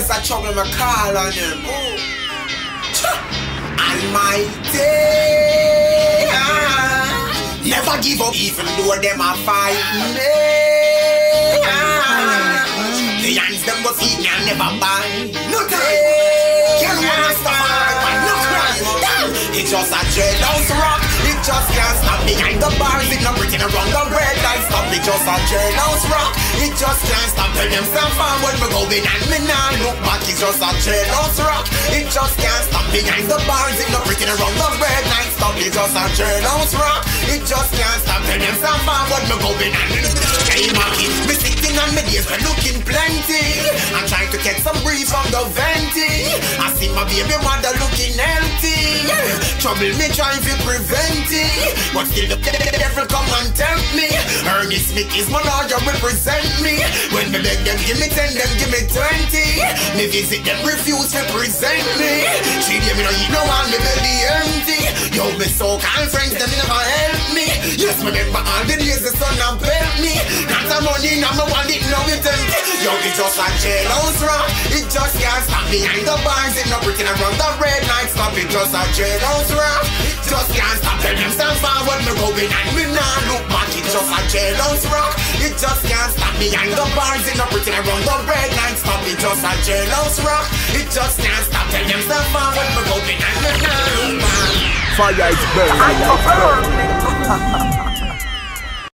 Yes, I trouble my call on him. Almighty. Ah. Never give up, even though them are fighting me. Ah. The hands them go feed me and never buy. No time. Can't Rastafari, no crime. It's just a jailhouse rock. It just can't stop behind the bars. It not breaking around the red light. Stop it just a jailhouse rock. It just stop. Tell them stand when we in and me now look back. It's just a jailhouse rock. It just can't stop behind the bars. It not breaking around the red light. Stop it just a jailhouse rock. It just can't stop. Tell them stand when we in and Hey, Marky, me sitting on me days, me looking plenty. I'm trying to get some breeze from the venti. I see my baby healthy. Trouble me trying to prevent it. But still the devil come and tempt me. Ernest Smith is my you represent me. When me beg them, give me ten, them give me twenty. Me visit them, refuse to present me. She them, me no eat no one, me belly empty. Yo, me so kind friends, them never help me. Yes, me remember all the days the sun and help me. Not the money, not my want it, no it empty. Yo, it just like jailhouse rock. It just can't stop behind the bars. It not breaking around the red it just like jailhouse rock. It just can't stop. Tell them stand forward, me going and me nah look back. It just like jailhouse rock. It just can't stop behind the bars. It not breaking around the red light. Stop it just like jailhouse rock. It just can't stop. Tell them stand forward, me going and me nah look back. Fire is burning. Fire is burning.